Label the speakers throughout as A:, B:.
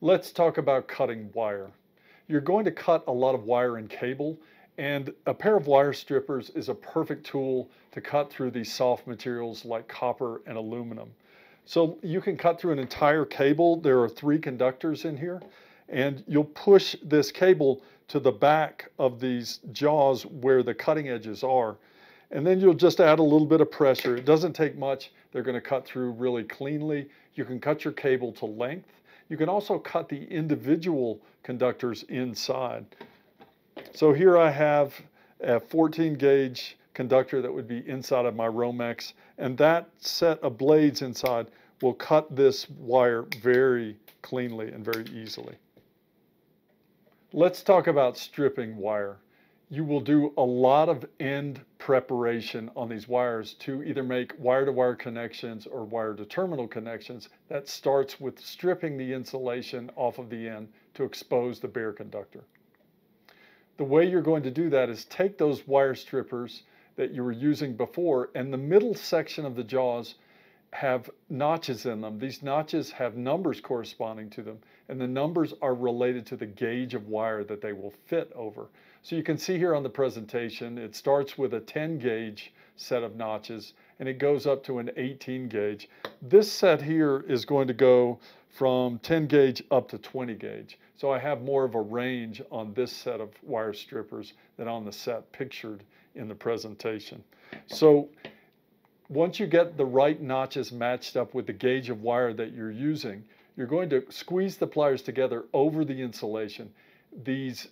A: Let's talk about cutting wire. You're going to cut a lot of wire and cable, and a pair of wire strippers is a perfect tool to cut through these soft materials like copper and aluminum. So you can cut through an entire cable. There are three conductors in here, and you'll push this cable to the back of these jaws where the cutting edges are. And then you'll just add a little bit of pressure. It doesn't take much. They're going to cut through really cleanly. You can cut your cable to length you can also cut the individual conductors inside. So here I have a 14 gauge conductor that would be inside of my Romex, and that set of blades inside will cut this wire very cleanly and very easily. Let's talk about stripping wire you will do a lot of end preparation on these wires to either make wire-to-wire -wire connections or wire-to-terminal connections. That starts with stripping the insulation off of the end to expose the bare conductor. The way you're going to do that is take those wire strippers that you were using before and the middle section of the jaws have notches in them. These notches have numbers corresponding to them, and the numbers are related to the gauge of wire that they will fit over. So you can see here on the presentation, it starts with a 10 gauge set of notches, and it goes up to an 18 gauge. This set here is going to go from 10 gauge up to 20 gauge. So I have more of a range on this set of wire strippers than on the set pictured in the presentation. So once you get the right notches matched up with the gauge of wire that you're using, you're going to squeeze the pliers together over the insulation. These,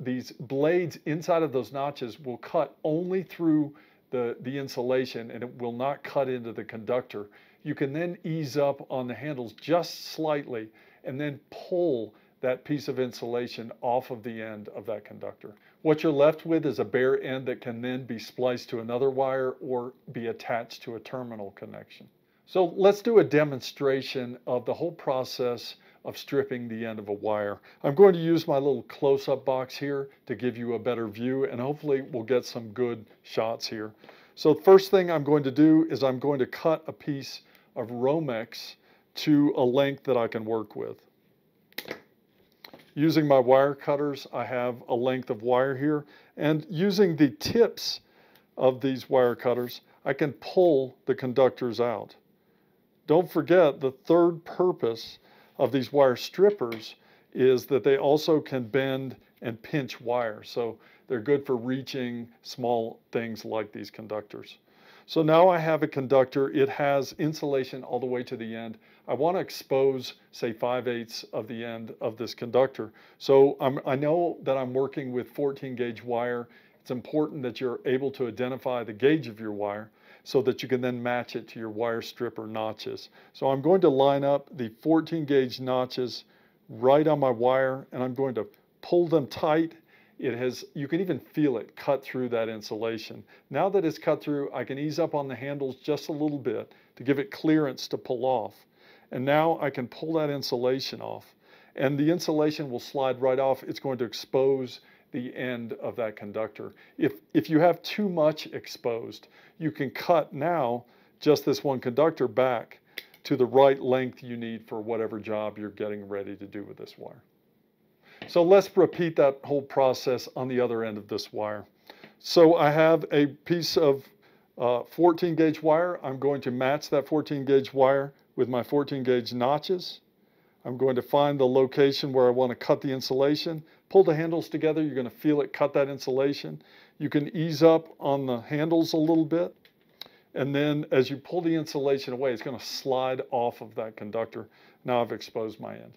A: these blades inside of those notches will cut only through the, the insulation and it will not cut into the conductor. You can then ease up on the handles just slightly and then pull that piece of insulation off of the end of that conductor. What you're left with is a bare end that can then be spliced to another wire or be attached to a terminal connection. So let's do a demonstration of the whole process of stripping the end of a wire. I'm going to use my little close-up box here to give you a better view and hopefully we'll get some good shots here. So the first thing I'm going to do is I'm going to cut a piece of Romex to a length that I can work with. Using my wire cutters, I have a length of wire here, and using the tips of these wire cutters, I can pull the conductors out. Don't forget the third purpose of these wire strippers is that they also can bend and pinch wire. So they're good for reaching small things like these conductors. So now I have a conductor. It has insulation all the way to the end. I want to expose, say, 5 eighths of the end of this conductor. So I'm, I know that I'm working with 14 gauge wire. It's important that you're able to identify the gauge of your wire so that you can then match it to your wire stripper notches. So I'm going to line up the 14 gauge notches right on my wire and I'm going to pull them tight it has, you can even feel it cut through that insulation. Now that it's cut through, I can ease up on the handles just a little bit to give it clearance to pull off. And now I can pull that insulation off. And the insulation will slide right off. It's going to expose the end of that conductor. If, if you have too much exposed, you can cut now just this one conductor back to the right length you need for whatever job you're getting ready to do with this wire. So let's repeat that whole process on the other end of this wire. So I have a piece of uh, 14 gauge wire. I'm going to match that 14 gauge wire with my 14 gauge notches. I'm going to find the location where I want to cut the insulation. Pull the handles together. You're going to feel it cut that insulation. You can ease up on the handles a little bit. And then as you pull the insulation away, it's going to slide off of that conductor. Now I've exposed my end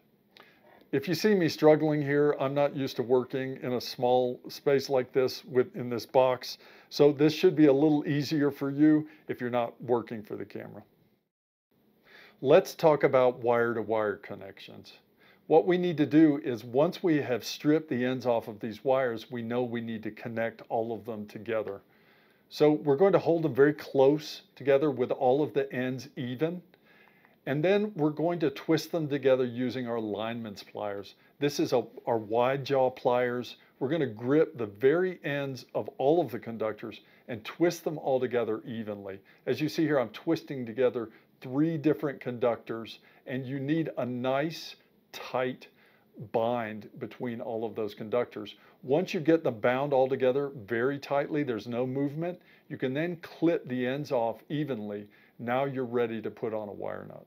A: if you see me struggling here, I'm not used to working in a small space like this with in this box. So this should be a little easier for you if you're not working for the camera. Let's talk about wire-to-wire -wire connections. What we need to do is once we have stripped the ends off of these wires, we know we need to connect all of them together. So we're going to hold them very close together with all of the ends even. And then we're going to twist them together using our lineman's pliers. This is a, our wide jaw pliers. We're going to grip the very ends of all of the conductors and twist them all together evenly. As you see here, I'm twisting together three different conductors and you need a nice tight bind between all of those conductors. Once you get them bound all together very tightly, there's no movement, you can then clip the ends off evenly. Now you're ready to put on a wire nut.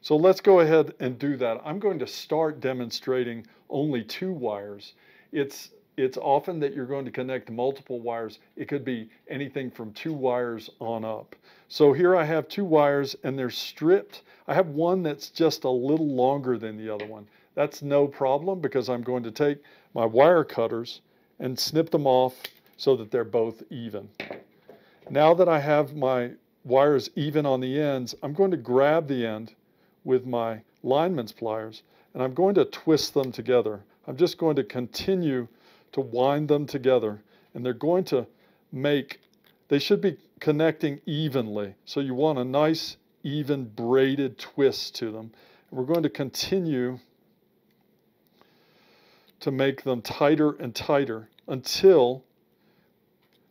A: So let's go ahead and do that. I'm going to start demonstrating only two wires. It's, it's often that you're going to connect multiple wires. It could be anything from two wires on up. So here I have two wires and they're stripped. I have one that's just a little longer than the other one. That's no problem because I'm going to take my wire cutters and snip them off so that they're both even. Now that I have my wires even on the ends, I'm going to grab the end with my lineman's pliers and I'm going to twist them together. I'm just going to continue to wind them together and they're going to make, they should be connecting evenly. So you want a nice even braided twist to them. And we're going to continue to make them tighter and tighter until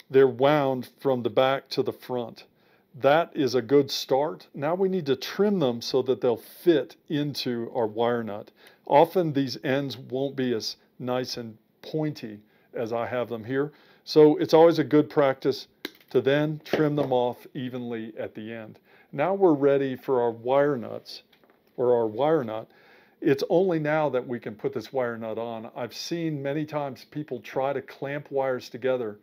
A: they're wound from the back to the front. That is a good start. Now we need to trim them so that they'll fit into our wire nut. Often these ends won't be as nice and pointy as I have them here. So it's always a good practice to then trim them off evenly at the end. Now we're ready for our wire nuts or our wire nut. It's only now that we can put this wire nut on. I've seen many times people try to clamp wires together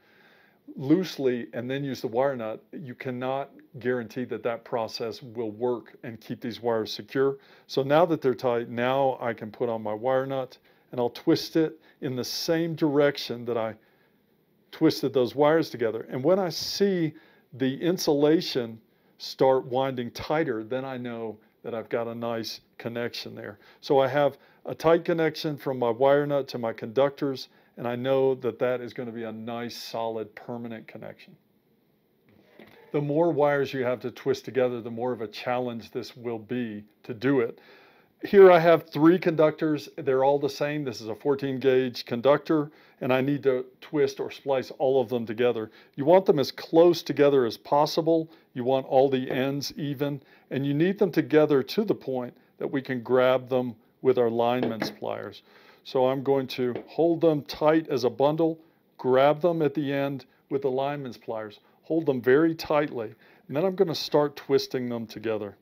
A: loosely and then use the wire nut, you cannot guarantee that that process will work and keep these wires secure. So now that they're tight, now I can put on my wire nut and I'll twist it in the same direction that I twisted those wires together. And when I see the insulation start winding tighter, then I know that I've got a nice connection there. So I have a tight connection from my wire nut to my conductors and I know that that is going to be a nice, solid, permanent connection. The more wires you have to twist together, the more of a challenge this will be to do it. Here I have three conductors. They're all the same. This is a 14 gauge conductor, and I need to twist or splice all of them together. You want them as close together as possible. You want all the ends even, and you need them together to the point that we can grab them with our lineman's pliers. So I'm going to hold them tight as a bundle, grab them at the end with the lineman's pliers, hold them very tightly, and then I'm going to start twisting them together.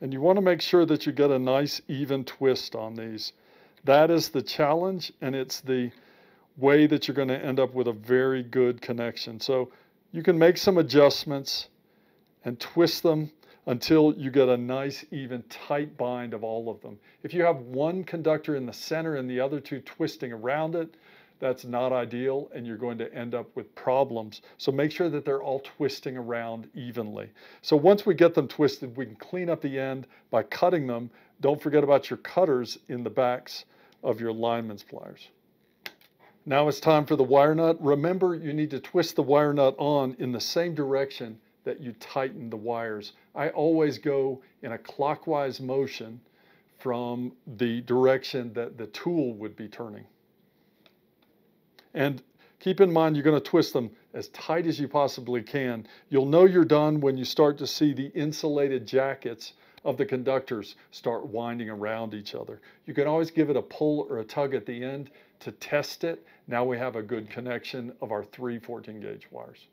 A: And you want to make sure that you get a nice even twist on these. That is the challenge, and it's the way that you're going to end up with a very good connection. So you can make some adjustments and twist them until you get a nice, even, tight bind of all of them. If you have one conductor in the center and the other two twisting around it, that's not ideal and you're going to end up with problems. So make sure that they're all twisting around evenly. So once we get them twisted, we can clean up the end by cutting them. Don't forget about your cutters in the backs of your lineman's pliers. Now it's time for the wire nut. Remember, you need to twist the wire nut on in the same direction that you tighten the wires. I always go in a clockwise motion from the direction that the tool would be turning. And keep in mind, you're going to twist them as tight as you possibly can. You'll know you're done when you start to see the insulated jackets of the conductors start winding around each other. You can always give it a pull or a tug at the end to test it. Now we have a good connection of our three 14 gauge wires.